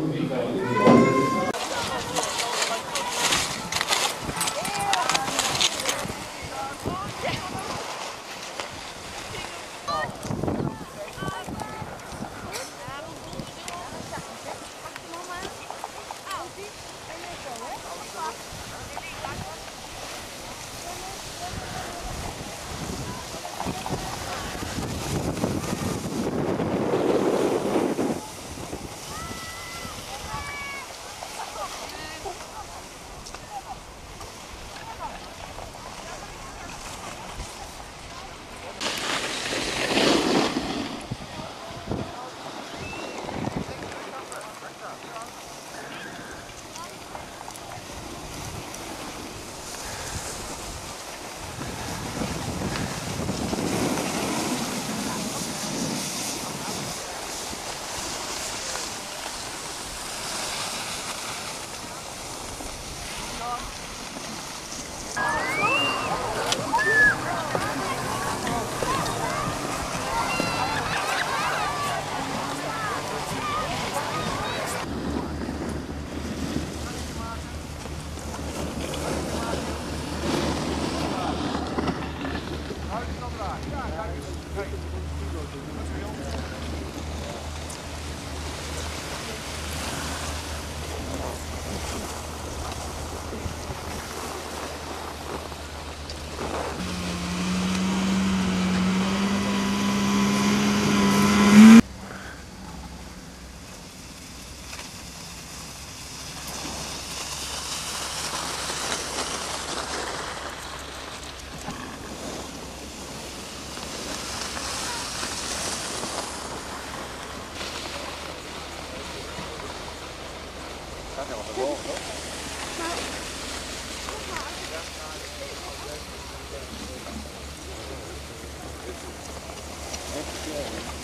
comigo. Thank you.